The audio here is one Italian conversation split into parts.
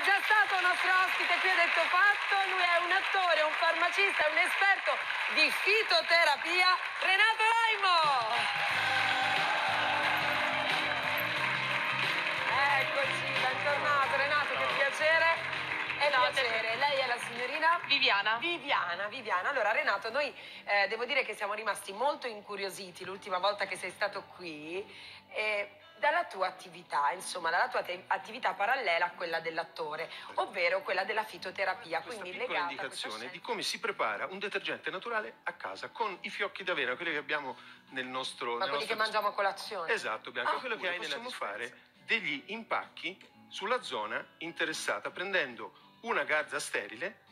È già stato nostro ospite qui a Detto Fatto, lui è un attore, un farmacista, un esperto di fitoterapia, Renato Raimo! Eccoci, bentornato Renato, che piacere. È piacere, signorina? Viviana. Viviana, Viviana. Allora Renato, noi eh, devo dire che siamo rimasti molto incuriositi l'ultima volta che sei stato qui eh, dalla tua attività, insomma, dalla tua te- attività parallela a quella dell'attore, ovvero quella della fitoterapia, questa quindi piccola legata a indicazione di scelta. come si prepara un detergente naturale a casa con i fiocchi d'avena, quelli che abbiamo nel nostro... Ma nel quelli che nostro- mangiamo a colazione. Esatto, Bianca, Ah, quello che hai nella possiamo dispensa. fare degli impacchi sulla zona interessata, prendendo una gazza sterile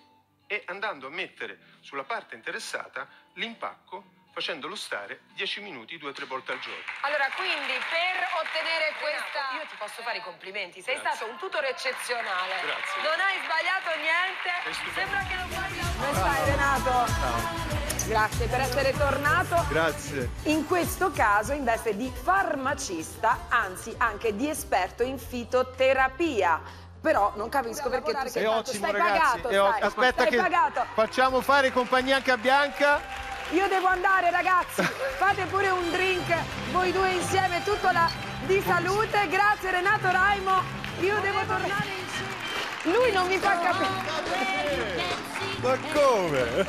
e andando a mettere sulla parte interessata l'impacco facendolo stare 10 minuti, 2-3 volte al giorno. Allora, quindi per ottenere questa... Io ti posso fare i complimenti, sei Grazie. stato un tutore eccezionale. Grazie. Non hai sbagliato niente. Sembra che non vuoi Come stai Renato? Grazie per essere tornato. Grazie. In questo caso in veste di farmacista, anzi anche di esperto in fitoterapia. Però non capisco perché tu sei ottimo stai ragazzi, pagato, stai, aspetta stai che pagato. facciamo fare compagnia anche a Bianca. Io devo andare, ragazzi. Fate pure un drink, voi due insieme, tutto la di salute. Grazie Renato Raimo. Io devo tornare insieme. Lui non mi fa capire. Ma come?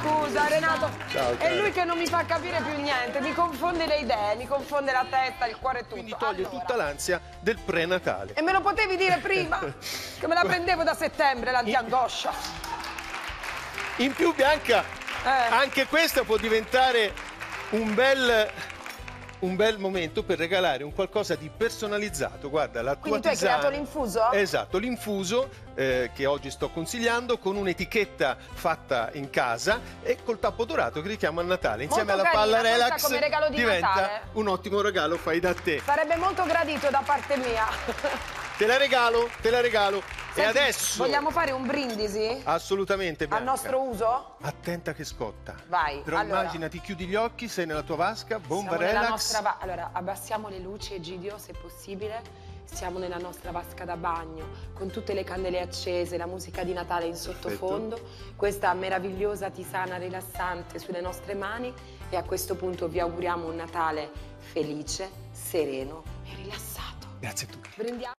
Scusa Renato, Ciao, è lui che non mi fa capire più niente, mi confonde le idee, mi confonde la testa, il cuore e tutto. Quindi toglie Allora, tutta l'ansia del prenatale. E me lo potevi dire prima, che me la prendevo da settembre l'antiangoscia. In più Bianca, Eh. anche questa può diventare un bel, un bel momento per regalare un qualcosa di personalizzato. Guarda, la tua Quindi tu hai tisana- creato l'infuso? Esatto, l'infuso eh, che oggi sto consigliando con un'etichetta fatta in casa e col tappo dorato che richiama a Natale. Insieme Molto alla palla carina, questa relax come regalo di diventa Natale. un ottimo regalo, fai da te. Sarebbe molto gradito da parte mia. Te la regalo, te la regalo. E Senti, adesso Vogliamo fare un brindisi? assolutamente Al Bianca. nostro uso? Attenta che scotta. Vai, Però allora. immaginati, chiudi gli occhi, sei nella tua vasca, bomba Siamo relax. nostra va- Allora, abbassiamo le luci, Egidio, se possibile. Siamo nella nostra vasca da bagno, con tutte le candele accese, la musica di Natale in sottofondo, questa meravigliosa tisana rilassante sulle nostre mani e a questo punto vi auguriamo un Natale felice, sereno e rilassato. Grazie a tutti. Brindiamo.